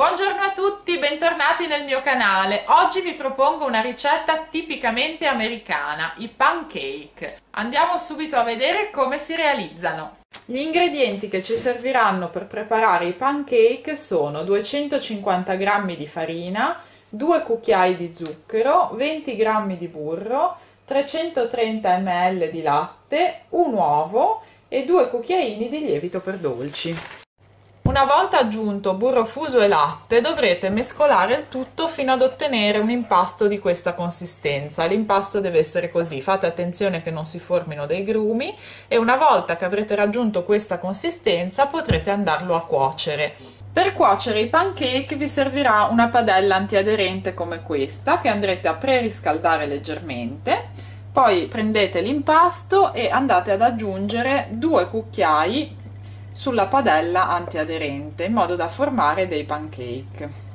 Buongiorno a tutti, bentornati nel mio canale. Oggi vi propongo una ricetta tipicamente americana, i pancake. Andiamo subito a vedere come si realizzano. Gli ingredienti che ci serviranno per preparare i pancake sono 250 g di farina, 2 cucchiai di zucchero, 20 g di burro, 330 ml di latte, un uovo e 2 cucchiaini di lievito per dolci. Una volta aggiunto burro fuso e latte dovrete mescolare il tutto fino ad ottenere un impasto di questa consistenza. L'impasto deve essere così, fate attenzione che non si formino dei grumi e una volta che avrete raggiunto questa consistenza potrete andarlo a cuocere. Per cuocere i pancake vi servirà una padella antiaderente come questa che andrete a preriscaldare leggermente. Poi prendete l'impasto e andate ad aggiungere due cucchiai sulla padella antiaderente in modo da formare dei pancake.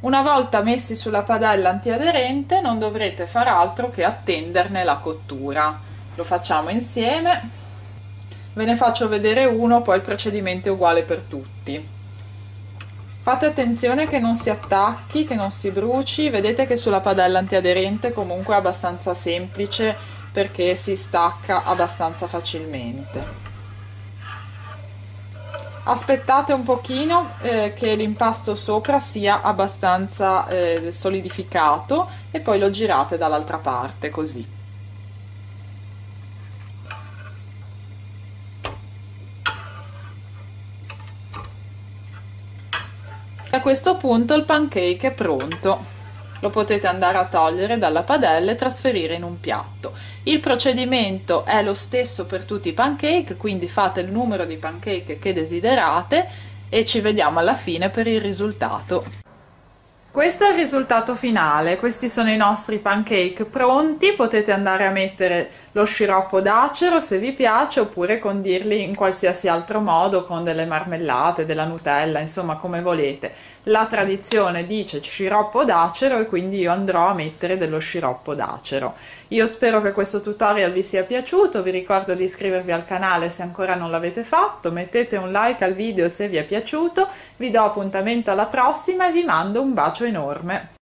Una volta messi sulla padella antiaderente non dovrete far altro che attenderne la cottura. Lo facciamo insieme. Ve ne faccio vedere uno, poi il procedimento è uguale per tutti. Fate attenzione che non si attacchi, che non si bruci. Vedete che sulla padella antiaderente comunque è abbastanza semplice perché si stacca abbastanza facilmente aspettate un pochino eh, che l'impasto sopra sia abbastanza eh, solidificato e poi lo girate dall'altra parte così. A questo punto il pancake è pronto lo potete andare a togliere dalla padella e trasferire in un piatto. Il procedimento è lo stesso per tutti i pancake, quindi fate il numero di pancake che desiderate e ci vediamo alla fine per il risultato. Questo è il risultato finale, questi sono i nostri pancake pronti, potete andare a mettere lo sciroppo d'acero se vi piace oppure condirli in qualsiasi altro modo con delle marmellate, della Nutella, insomma come volete. La tradizione dice sciroppo d'acero e quindi io andrò a mettere dello sciroppo d'acero. Io spero che questo tutorial vi sia piaciuto, vi ricordo di iscrivervi al canale se ancora non l'avete fatto, mettete un like al video se vi è piaciuto, vi do appuntamento alla prossima e vi mando un bacio enorme.